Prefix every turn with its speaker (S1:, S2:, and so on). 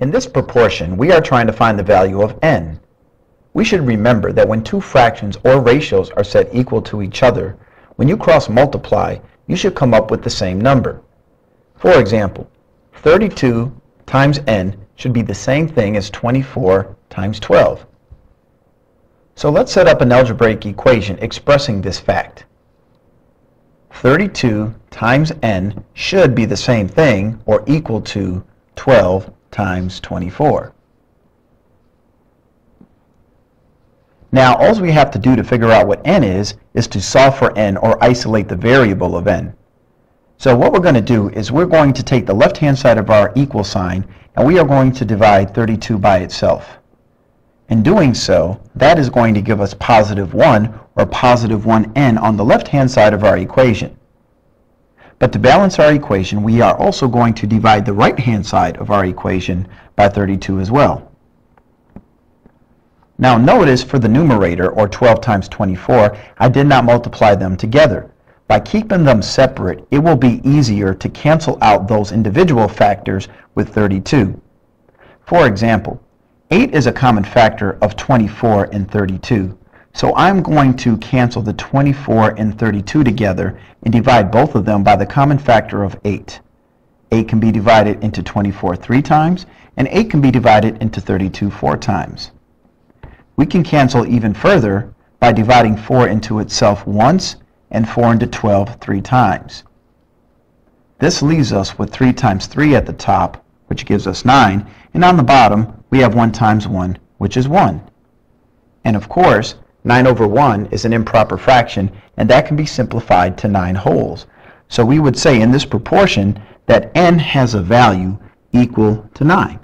S1: In this proportion, we are trying to find the value of n. We should remember that when two fractions or ratios are set equal to each other, when you cross multiply, you should come up with the same number. For example, 32 times n should be the same thing as 24 times 12. So let's set up an algebraic equation expressing this fact. 32 times n should be the same thing or equal to 12 times 24. Now, all we have to do to figure out what n is, is to solve for n or isolate the variable of n. So what we're going to do is we're going to take the left-hand side of our equal sign and we are going to divide 32 by itself. In doing so, that is going to give us positive 1 or positive 1n on the left-hand side of our equation. But to balance our equation, we are also going to divide the right-hand side of our equation by 32 as well. Now notice for the numerator, or 12 times 24, I did not multiply them together. By keeping them separate, it will be easier to cancel out those individual factors with 32. For example, 8 is a common factor of 24 and 32. So I'm going to cancel the 24 and 32 together and divide both of them by the common factor of 8. 8 can be divided into 24 three times, and 8 can be divided into 32 four times. We can cancel even further by dividing 4 into itself once and 4 into 12 three times. This leaves us with 3 times 3 at the top, which gives us 9, and on the bottom we have 1 times 1, which is 1. And of course, 9 over 1 is an improper fraction, and that can be simplified to 9 wholes. So we would say in this proportion that n has a value equal to 9.